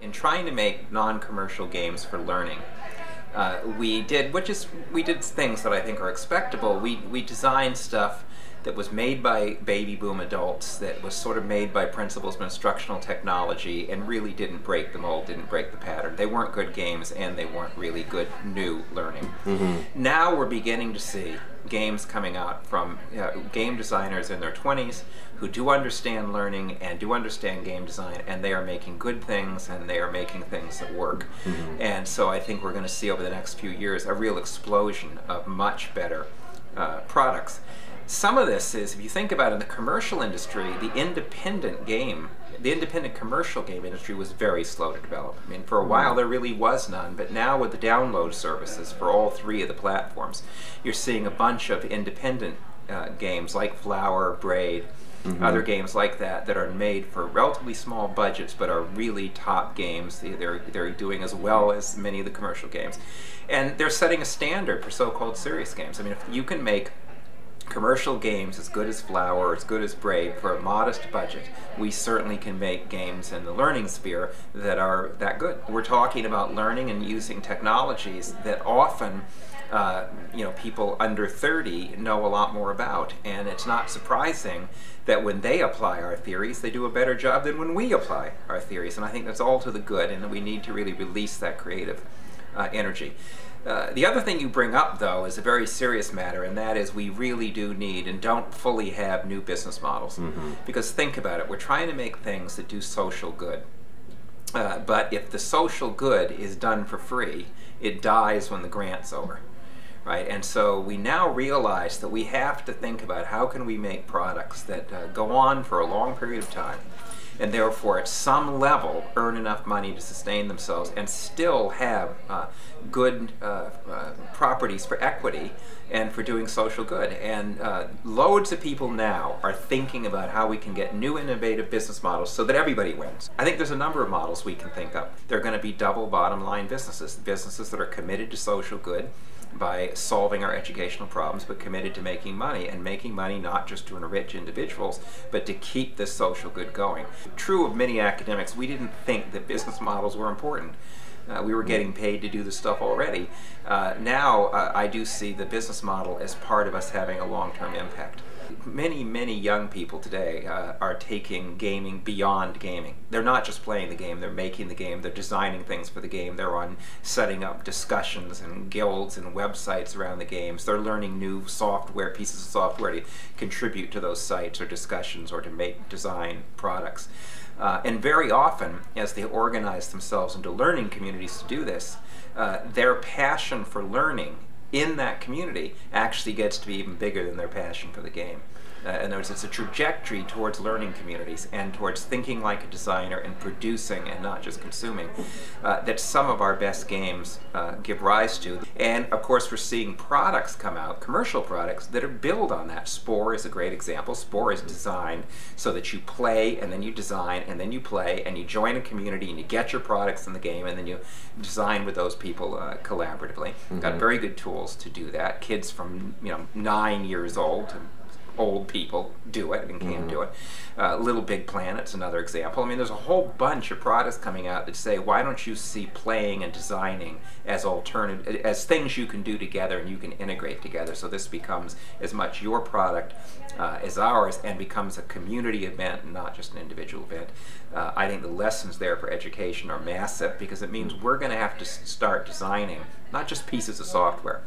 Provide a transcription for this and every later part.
In trying to make non-commercial games for learning, uh, we did, which is, we did things that I think are expectable. We, we designed stuff that was made by baby boom adults, that was sort of made by principals of instructional technology, and really didn't break the mold, didn't break the pattern. They weren't good games, and they weren't really good new learning. Mm-hmm. Now we're beginning to see games coming out from uh, game designers in their 20s who do understand learning and do understand game design, and they are making good things and they are making things that work. Mm-hmm. And so I think we're going to see over the next few years a real explosion of much better uh, products. Some of this is, if you think about it, in the commercial industry, the independent game, the independent commercial game industry was very slow to develop. I mean, for a while there really was none, but now with the download services for all three of the platforms, you're seeing a bunch of independent uh, games like Flower, Braid, Mm-hmm. other games like that that are made for relatively small budgets but are really top games. They're, they're doing as well as many of the commercial games. And they're setting a standard for so called serious games. I mean, if you can make commercial games as good as Flower as good as Braid, for a modest budget, we certainly can make games in the learning sphere that are that good. We're talking about learning and using technologies that often uh, you know, people under 30 know a lot more about. And it's not surprising that when they apply our theories, they do a better job than when we apply our theories. And I think that's all to the good, and that we need to really release that creative uh, energy. Uh, the other thing you bring up, though, is a very serious matter, and that is we really do need and don't fully have new business models. Mm-hmm. Because think about it, we're trying to make things that do social good. Uh, but if the social good is done for free, it dies when the grant's over. Right? And so we now realize that we have to think about how can we make products that uh, go on for a long period of time and therefore at some level earn enough money to sustain themselves and still have uh, good uh, uh, properties for equity and for doing social good. And uh, loads of people now are thinking about how we can get new innovative business models so that everybody wins. I think there's a number of models we can think of. They're going to be double bottom line businesses, businesses that are committed to social good by solving our educational problems, but committed to making money and making money not just to enrich individuals, but to keep this social good going. True of many academics, we didn't think that business models were important. Uh, we were getting paid to do the stuff already. Uh, now uh, I do see the business model as part of us having a long-term impact many, many young people today uh, are taking gaming beyond gaming. They're not just playing the game, they're making the game, they're designing things for the game, they're on setting up discussions and guilds and websites around the games. They're learning new software, pieces of software to contribute to those sites or discussions or to make design products. Uh, and very often, as they organize themselves into learning communities to do this, uh, their passion for learning in that community actually gets to be even bigger than their passion for the game. Uh, in other words, it's a trajectory towards learning communities and towards thinking like a designer and producing and not just consuming uh, that some of our best games uh, give rise to. And of course, we're seeing products come out, commercial products, that are built on that. Spore is a great example. Spore is designed so that you play and then you design and then you play and you join a community and you get your products in the game and then you design with those people uh, collaboratively. Mm-hmm. Got very good tools to do that. Kids from you know nine years old to old people do it and can mm-hmm. do it. Uh, Little Big Planet's another example. I mean, there's a whole bunch of products coming out that say, why don't you see playing and designing as alternative, as things you can do together and you can integrate together. So this becomes as much your product uh, as ours and becomes a community event, not just an individual event. Uh, I think the lessons there for education are massive because it means we're going to have to start designing not just pieces of software,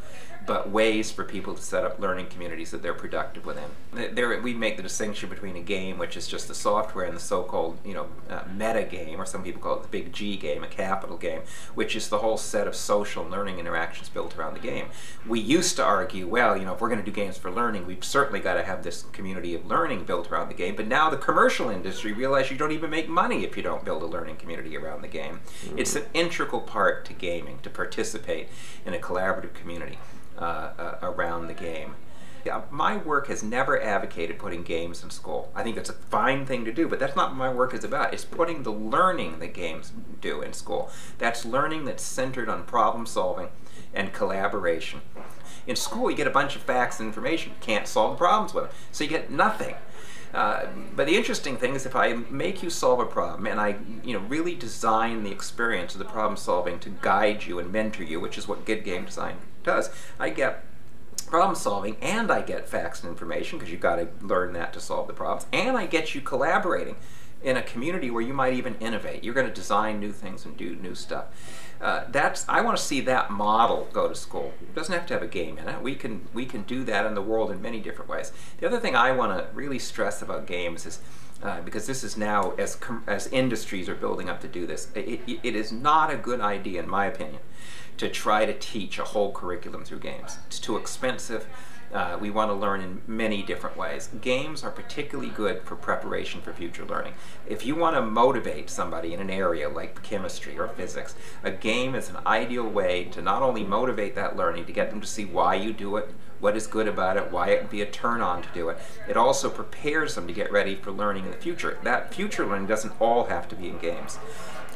but ways for people to set up learning communities that they're productive within. There, we make the distinction between a game, which is just the software, and the so-called, you know, uh, meta game, or some people call it the big G game, a capital game, which is the whole set of social learning interactions built around the game. We used to argue, well, you know, if we're going to do games for learning, we've certainly got to have this community of learning built around the game. But now the commercial industry realizes you don't even make money if you don't build a learning community around the game. Mm-hmm. It's an integral part to gaming to participate in a collaborative community uh, around the game. Yeah, my work has never advocated putting games in school. I think that's a fine thing to do, but that's not what my work is about. It's putting the learning that games do in school. That's learning that's centered on problem solving and collaboration. In school, you get a bunch of facts and information. You can't solve the problems with them, so you get nothing. Uh, but the interesting thing is if I make you solve a problem and I you know really design the experience of the problem solving to guide you and mentor you, which is what good game design does, I get problem solving and I get facts and information because you've got to learn that to solve the problems and I get you collaborating in a community where you might even innovate. You're going to design new things and do new stuff. Uh, that's I want to see that model go to school. It doesn't have to have a game in it. We can we can do that in the world in many different ways. The other thing I want to really stress about games is uh, because this is now as as industries are building up to do this, it, it is not a good idea, in my opinion, to try to teach a whole curriculum through games. It's too expensive. Uh, we want to learn in many different ways. Games are particularly good for preparation for future learning. If you want to motivate somebody in an area like chemistry or physics, a game is an ideal way to not only motivate that learning, to get them to see why you do it, what is good about it, why it would be a turn on to do it. It also prepares them to get ready for learning in the future. That future learning doesn't all have to be in games.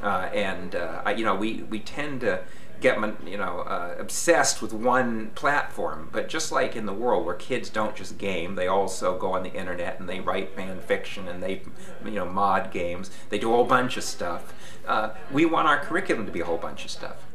Uh, and, uh, you know, we, we tend to get you know uh, obsessed with one platform. But just like in the world where kids don't just game, they also go on the internet and they write fan fiction and they you know mod games. They do a whole bunch of stuff. Uh, we want our curriculum to be a whole bunch of stuff.